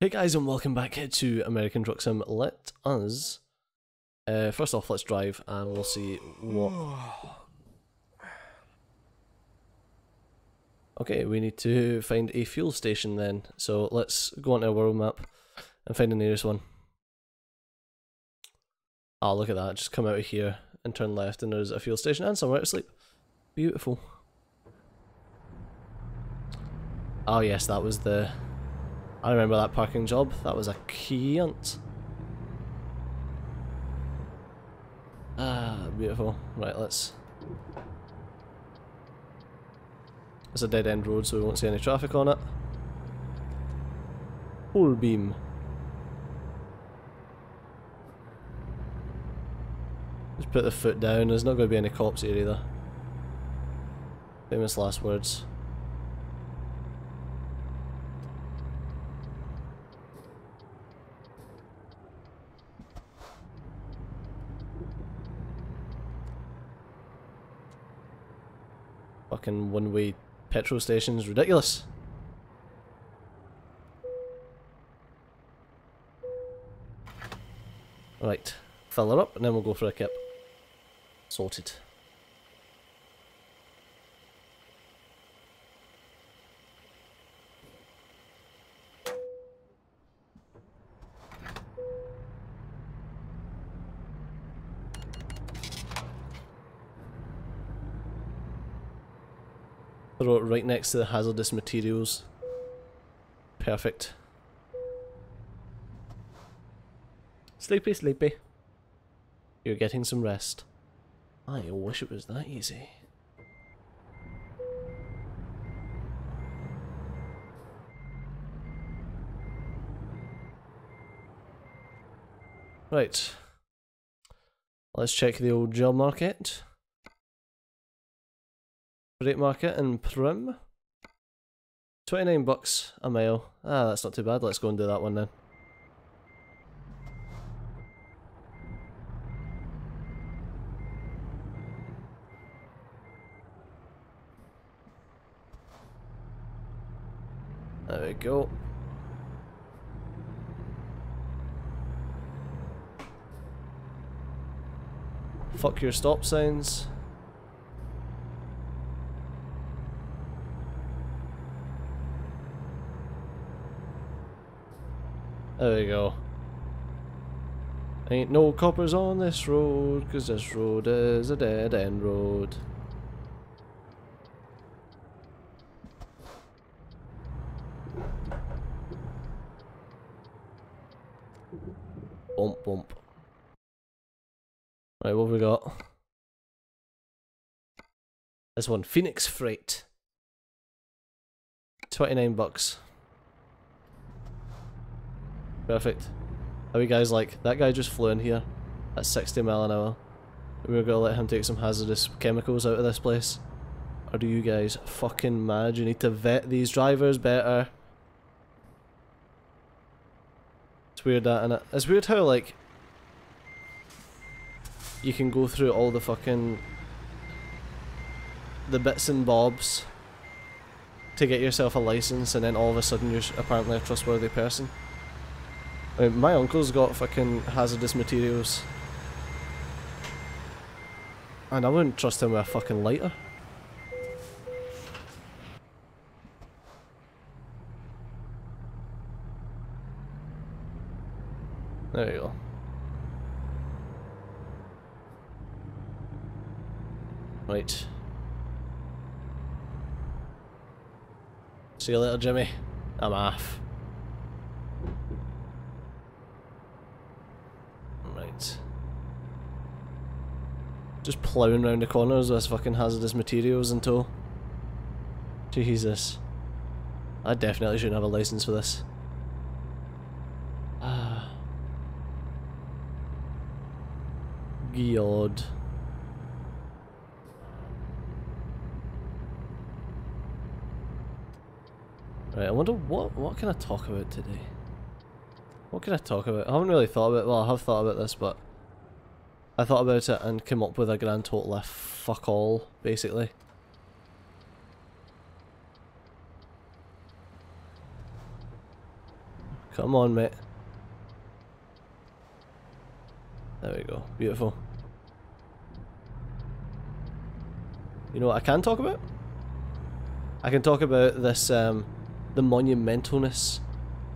Hey guys and welcome back to American Truck Sim. Let us, uh, first off let's drive and we'll see what... Okay, we need to find a fuel station then, so let's go onto our world map and find the nearest one. Oh look at that, just come out of here and turn left and there's a fuel station and somewhere to sleep. Beautiful. Oh yes, that was the I remember that parking job. That was a cunt. Ah, beautiful. Right, let's... It's a dead-end road, so we won't see any traffic on it. Full beam. Just put the foot down. There's not going to be any cops here either. Famous last words. Fucking one-way petrol stations, ridiculous. Right, fill her up and then we'll go for a kip. Sorted. Throw it right next to the hazardous materials. Perfect. Sleepy, sleepy. You're getting some rest. I wish it was that easy. Right. Let's check the old job market. Freight market in Primm. 29 bucks a mile. Ah, that's not too bad. Let's go and do that one then. There we go. Fuck your stop signs. There we go. Ain't no coppers on this road, cause this road is a dead end road. Bump bump. Right, what have we got? This one, Phoenix Freight. 29 bucks. Perfect. How you guys like? That guy just flew in here at 60 mile an hour. We are gonna let him take some hazardous chemicals out of this place. Or do you guys fucking mad? You need to vet these drivers better. It's weird that, and it? It's weird how, like, you can go through all the fucking the bits and bobs to get yourself a license and then all of a sudden you're apparently a trustworthy person. Mean, my uncle's got fucking hazardous materials. And I wouldn't trust him with a fucking lighter. There you go. Right. See you later, Jimmy. I'm off. Right. Just ploughing around the corners with fucking hazardous materials in tow. Jesus. I definitely shouldn't have a license for this. Ah. God. Right, I wonder what what can I talk about today? What can I talk about? I haven't really thought about well I have thought about this but I thought about it and came up with a grand total of fuck all, basically. Come on, mate. There we go. Beautiful. You know what I can talk about? I can talk about this, um, the monumentalness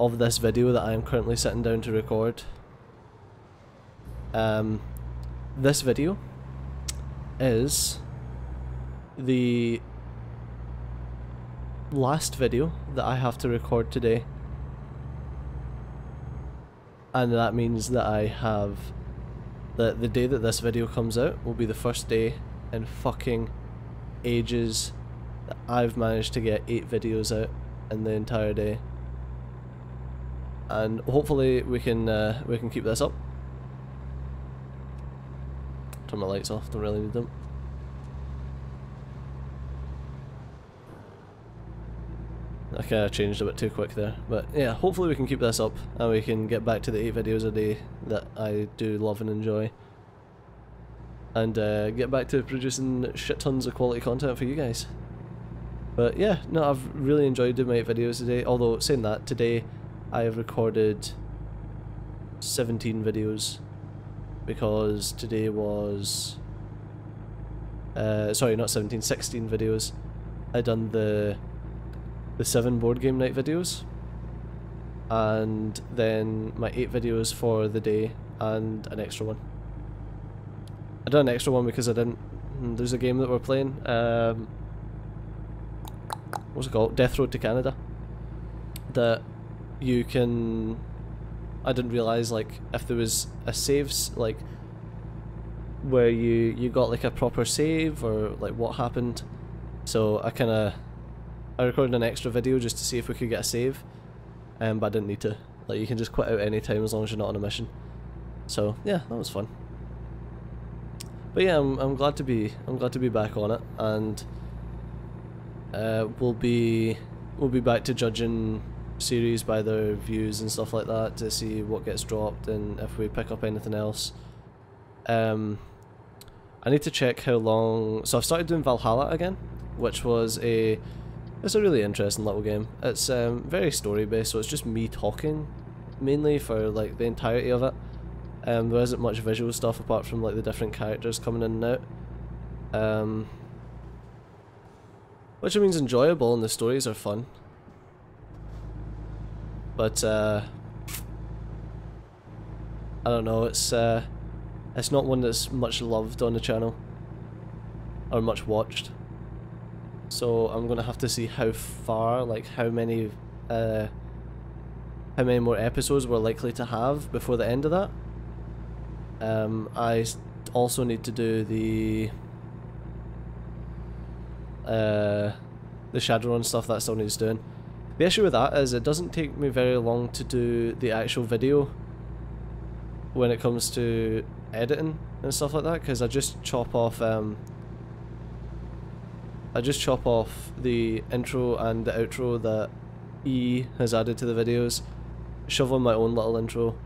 of this video that I am currently sitting down to record. Um, this video is the last video that I have to record today. And that means that I have that the day that this video comes out will be the first day in fucking ages that I've managed to get eight videos out in the entire day. And hopefully we can uh, we can keep this up. Turn my lights off, don't really need them. I kind of changed a bit too quick there. But yeah, hopefully we can keep this up and we can get back to the 8 videos a day that I do love and enjoy. And uh, get back to producing shit tons of quality content for you guys. But yeah, no, I've really enjoyed doing my 8 videos today. Although, saying that, today I have recorded 17 videos. Because today was... Uh, sorry, not 17, 16 videos. I done the the seven board game night videos and then my eight videos for the day and an extra one. I done an extra one because I didn't. Hmm, there's a game that we're playing. Um, what's it called? Death Road to Canada. That you can. I didn't realize like if there was a saves like where you you got like a proper save or like what happened. So I kind of I recorded an extra video just to see if we could get a save, um, but I didn't need to. Like you can just quit out any time as long as you're not on a mission. So yeah, that was fun. But yeah, I'm I'm glad to be I'm glad to be back on it, and uh, we'll be we'll be back to judging series by their views and stuff like that to see what gets dropped and if we pick up anything else. Um, I need to check how long. So I've started doing Valhalla again, which was a it's a really interesting little game. It's um, very story based, so it's just me talking mainly for like the entirety of it. Um, there isn't much visual stuff apart from like the different characters coming in and out. Um, which I means enjoyable and the stories are fun. But uh, I don't know, it's uh, it's not one that's much loved on the channel or much watched. So I'm gonna have to see how far, like how many, uh, how many more episodes we're likely to have before the end of that. Um, I also need to do the, uh, the Shadowrun stuff that still needs doing. The issue with that is it doesn't take me very long to do the actual video when it comes to editing and stuff like that because I just chop off um, I just chop off the intro and the outro that E has added to the videos, shove on my own little intro,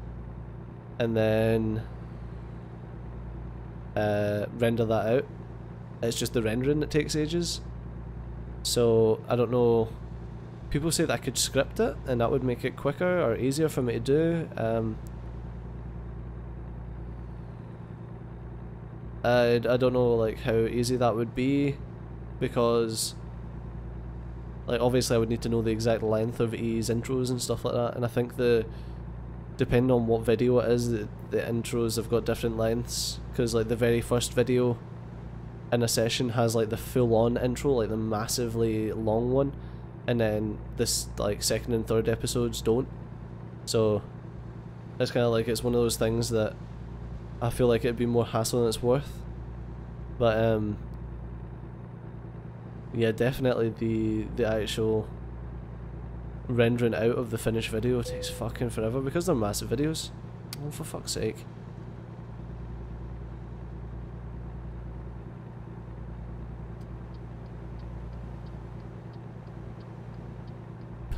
and then uh, render that out. It's just the rendering that takes ages. So I don't know. People say that I could script it and that would make it quicker or easier for me to do. Um, I, I don't know like how easy that would be because like obviously I would need to know the exact length of E's intros and stuff like that and I think the depending on what video it is the, the intros have got different lengths because like the very first video in a session has like the full on intro like the massively long one and then this like second and third episodes don't so it's kind of like it's one of those things that I feel like it'd be more hassle than it's worth but um yeah, definitely the the actual rendering out of the finished video takes fucking forever because they're massive videos. Oh, for fuck's sake.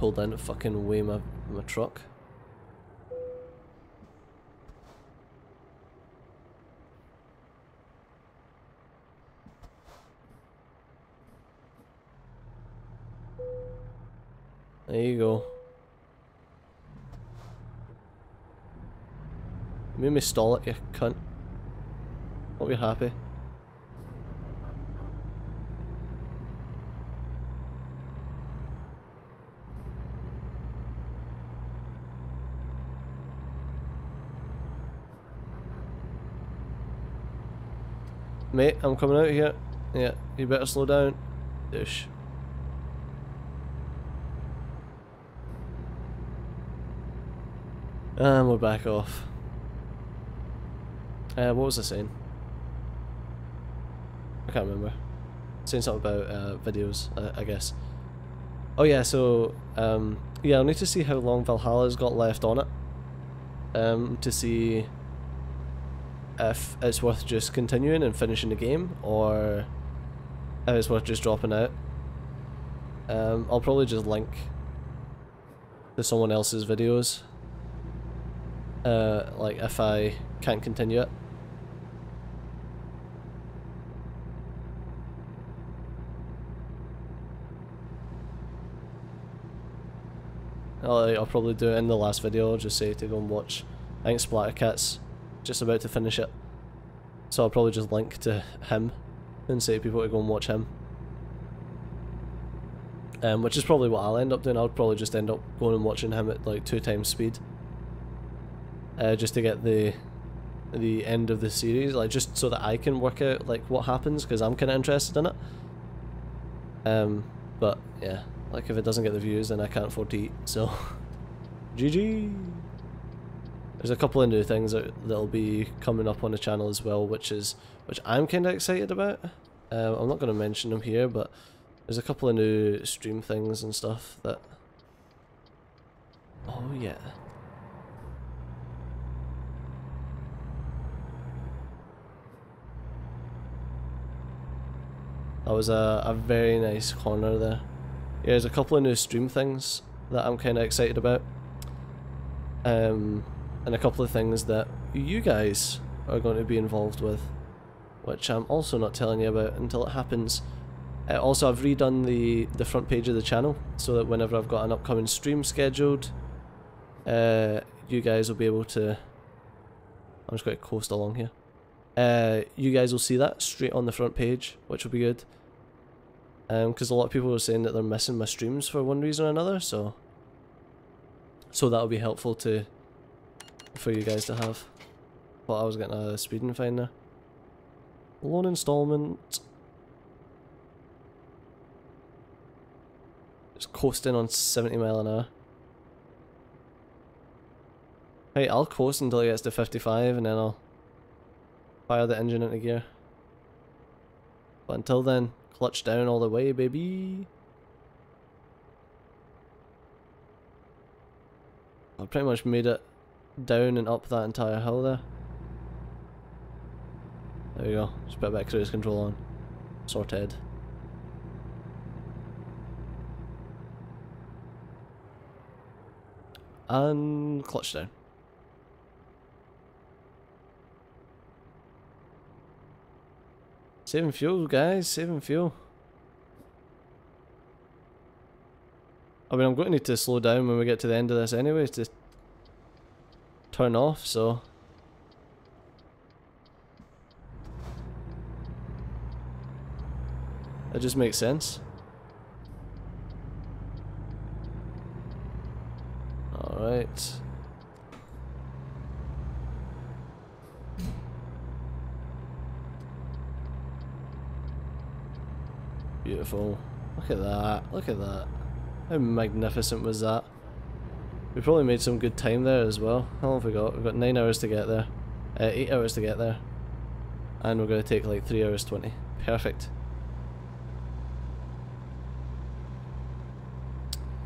Pull down to fucking weigh my, my truck. There you go. Made me stall it, you cunt. Hope you're happy. Mate, I'm coming out here. Yeah, you better slow down. Douche. And we're back off. Uh, what was I saying? I can't remember. Saying something about uh, videos, uh, I guess. Oh yeah, so um, yeah, I'll need to see how long Valhalla's got left on it. Um, to see if it's worth just continuing and finishing the game, or if it's worth just dropping out. Um, I'll probably just link to someone else's videos uh, like if I can't continue it. I'll, I'll probably do it in the last video, just say to go and watch, I think Splattercat's just about to finish it. So I'll probably just link to him and say to people to go and watch him. Um, which is probably what I'll end up doing, I'll probably just end up going and watching him at like two times speed uh, just to get the the end of the series, like just so that I can work out like what happens because I'm kind of interested in it. Um, but yeah, like if it doesn't get the views, then I can't afford to eat. So, GG. There's a couple of new things that that'll be coming up on the channel as well, which is which I'm kind of excited about. Um, I'm not going to mention them here, but there's a couple of new stream things and stuff that. Oh yeah. That was a, a very nice corner there. Yeah, there's a couple of new stream things that I'm kind of excited about. Um, and a couple of things that you guys are going to be involved with, which I'm also not telling you about until it happens. Uh, also, I've redone the, the front page of the channel so that whenever I've got an upcoming stream scheduled, uh, you guys will be able to... I'm just going to coast along here. Uh, you guys will see that straight on the front page, which will be good. Because um, a lot of people are saying that they're missing my streams for one reason or another, so so that'll be helpful to for you guys to have. But I was getting a speeding fine there. Loan installment. Just coasting on 70 mile an hour. Hey, I'll coast until it gets to 55 and then I'll fire the engine into gear. But until then, clutch down all the way, baby. I pretty much made it down and up that entire hill there. There we go, just put a bit of cruise control on. Sorted. And clutch down. Saving fuel, guys. Saving fuel. I mean, I'm going to need to slow down when we get to the end of this anyway to turn off, so... That just makes sense. Alright. Beautiful. Look at that. Look at that. How magnificent was that? We probably made some good time there as well. How long have we got? We've got 9 hours to get there. Uh, 8 hours to get there. And we're going to take like 3 hours 20. Perfect.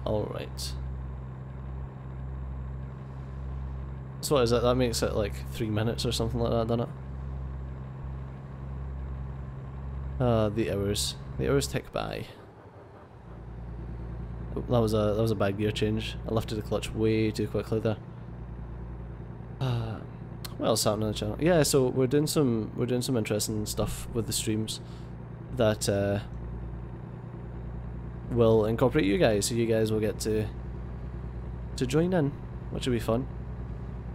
Alright. So what is it? That makes it like 3 minutes or something like that, doesn't it? Ah, uh, the hours. The hours tick by. That was a that was a bad gear change. I lifted the clutch way too quickly there. Uh, what else happened on the channel? Yeah, so we're doing some we're doing some interesting stuff with the streams that uh, will incorporate you guys, so you guys will get to to join in, which will be fun.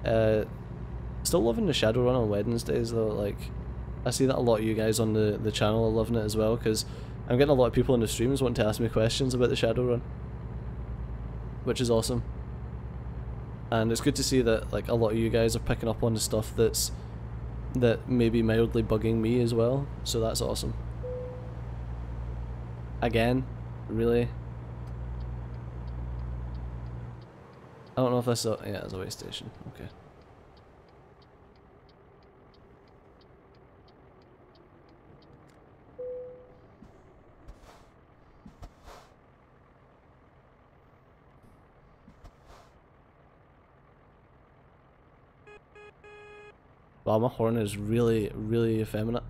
Uh, Still loving the Shadowrun on Wednesdays though, like, I see that a lot of you guys on the, the channel are loving it as well, because I'm getting a lot of people in the streams wanting to ask me questions about the Shadowrun. Which is awesome. And it's good to see that like a lot of you guys are picking up on the stuff that's that may be mildly bugging me as well, so that's awesome. Again, really? I don't know if that's a yeah, it's a way station. Okay. Wow, my horn is really, really effeminate.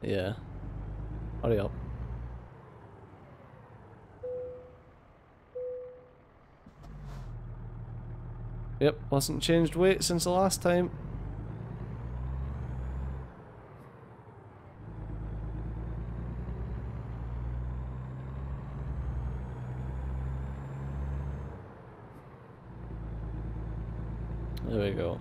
Yeah. Hurry up. Yep, wasn't changed weight since the last time. There we go.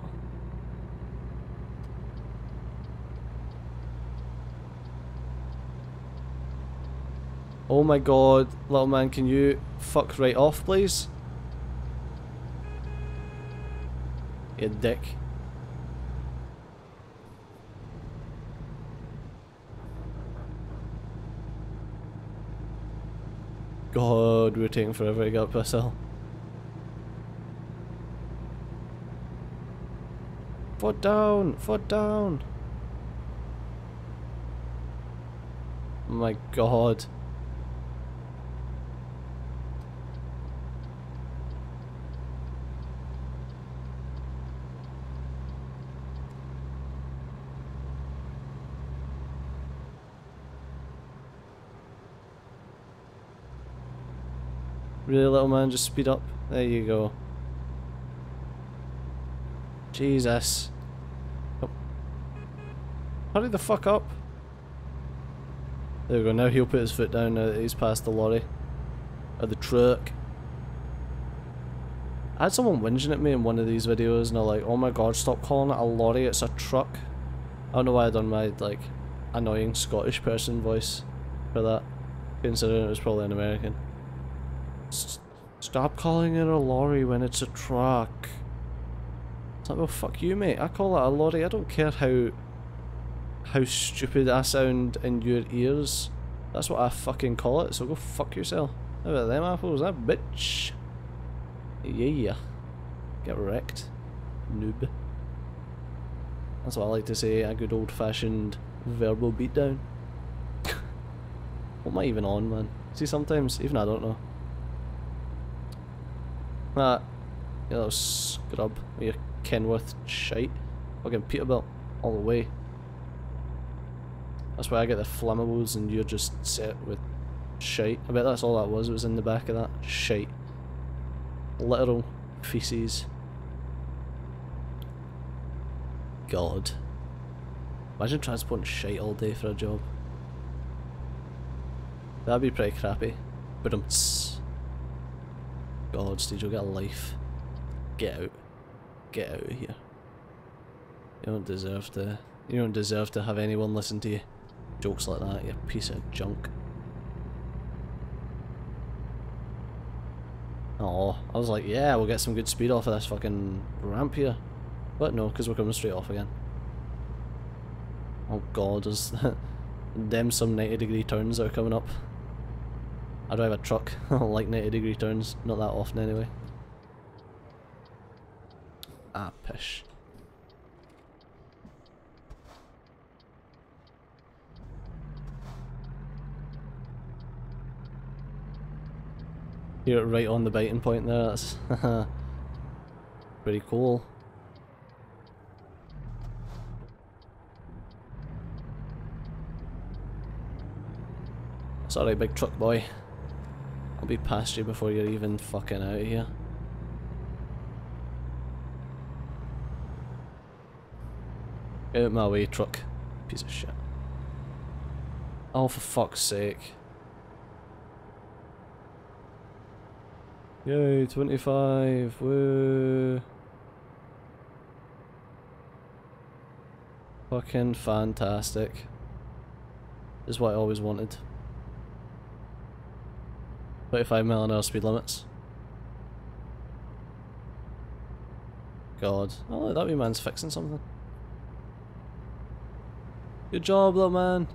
Oh my god, little man, can you fuck right off, please? You dick. God, we're taking forever to get up this hill. Foot down! Foot down! Oh my god. Really little man, just speed up. There you go. Jesus. Oh. Hurry the fuck up. There we go, now he'll put his foot down now that he's past the lorry. Or the truck. I had someone whinging at me in one of these videos and they're like, oh my god, stop calling it a lorry, it's a truck. I don't know why I done my, like, annoying Scottish person voice for that. Considering it was probably an American. S stop calling it a lorry when it's a truck. It's like, well, fuck you, mate. I call it a lorry. I don't care how how stupid I sound in your ears. That's what I fucking call it, so go fuck yourself. How about them apples, that bitch? Yeah. Get wrecked. Noob. That's what I like to say, a good old fashioned verbal beatdown. what am I even on, man? See, sometimes, even I don't know. Ah, you little scrub with your Kenworth shite. Fucking Peterbilt all the way. That's why I get the flammables and you're just set with shite. I bet that's all that was, it was in the back of that shite. Literal feces. God. Imagine transporting shite all day for a job. That'd be pretty crappy. But um God, Steve, you'll get a life. Get out. Get out of here. You don't deserve to you don't deserve to have anyone listen to you. Jokes like that, you piece of junk. Oh, I was like, yeah, we'll get some good speed off of this fucking ramp here. But no, because we're coming straight off again. Oh god, there's them some 90 degree turns that are coming up. I drive a truck, like 90 degree turns, not that often anyway. Ah, pish. You're right on the biting point there, that's pretty cool. Sorry big truck boy. I'll be past you before you're even fucking out of here. Out my way, truck. Piece of shit. Oh, for fuck's sake. Yay, 25, woo. Fucking fantastic. This Is what I always wanted. 25 mile an hour speed limits. God. Oh, that wee man's fixing something. Good job, little man.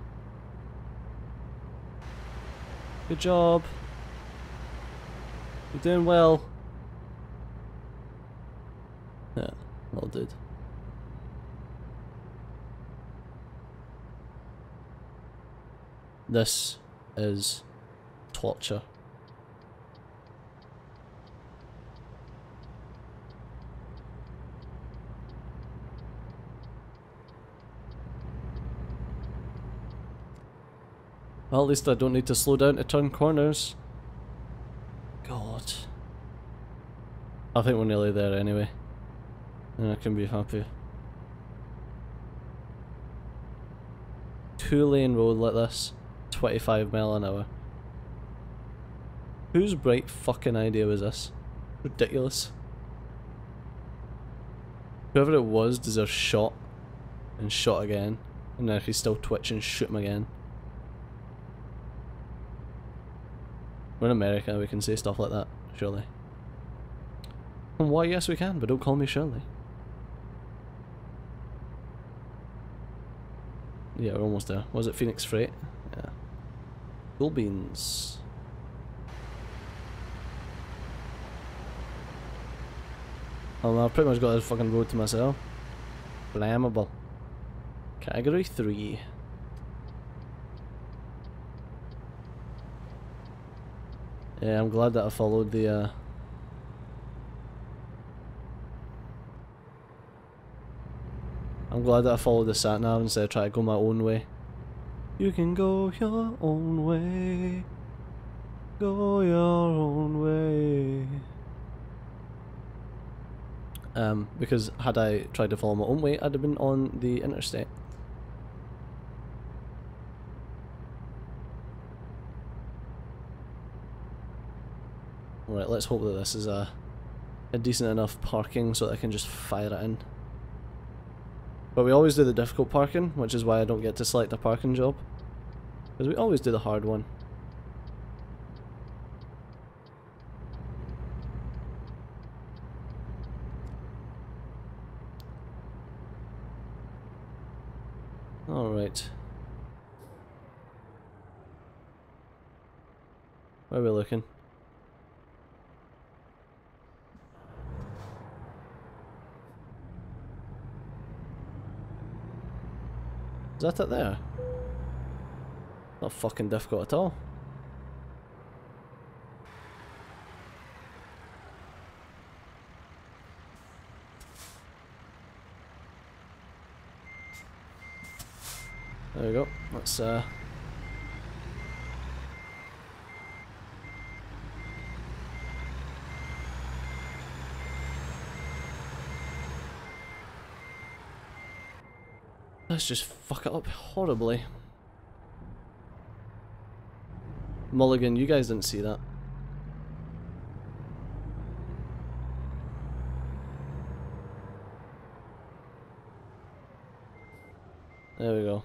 Good job. You're doing well. Yeah, well dude. This is torture. Well, at least I don't need to slow down to turn corners. God. I think we're nearly there anyway. And I can be happy. Two lane road like this. 25 mile an hour. Whose bright fucking idea was this? Ridiculous. Whoever it was deserves shot. And shot again. And then if he's still twitching, shoot him again. We're in America, we can say stuff like that, surely. And why, yes we can, but don't call me Shirley. Yeah, we're almost there. Was it Phoenix Freight? Yeah. Cool beans. Oh, I've pretty much got this fucking road to myself. Flammable. Category 3. Yeah, I'm glad that I followed the uh I'm glad that I followed the sat nav instead of trying to go my own way. You can go your own way. Go your own way. Um, because had I tried to follow my own way, I'd have been on the interstate. Right, let's hope that this is a, a decent enough parking so that I can just fire it in. But we always do the difficult parking, which is why I don't get to select a parking job. Because we always do the hard one. Alright. Where are we looking? Is that it there? Not fucking difficult at all. There we go. Let's uh Let's just fuck it up horribly. Mulligan, you guys didn't see that. There we go.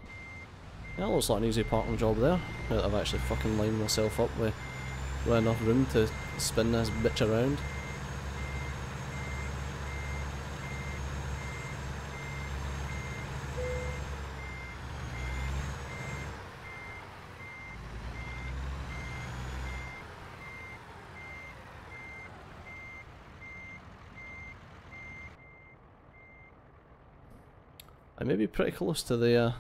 That looks like an easy parking job there. I've actually fucking lined myself up with, with enough room to spin this bitch around. I may be pretty close to the uh,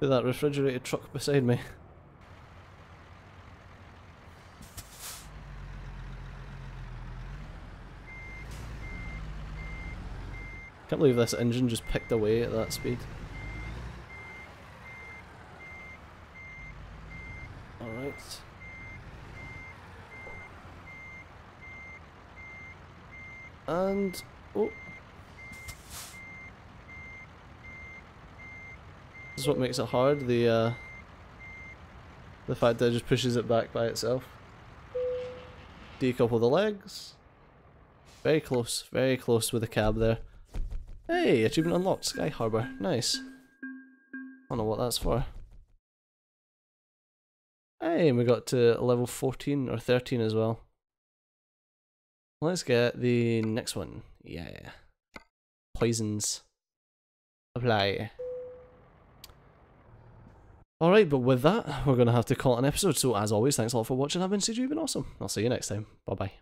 to that refrigerated truck beside me. Can't believe this engine just picked away at that speed. And... Oh. This is what makes it hard, the, uh, the fact that it just pushes it back by itself. Decouple the legs. Very close, very close with the cab there. Hey, achievement unlocked, Sky Harbour, nice. I don't know what that's for. Hey, and we got to level 14 or 13 as well. Let's get the next one. Yeah. Poisons. Apply. Alright, but with that, we're going to have to call it an episode. So as always, thanks a lot for watching. I've been CJ, you've been awesome. I'll see you next time. Bye bye.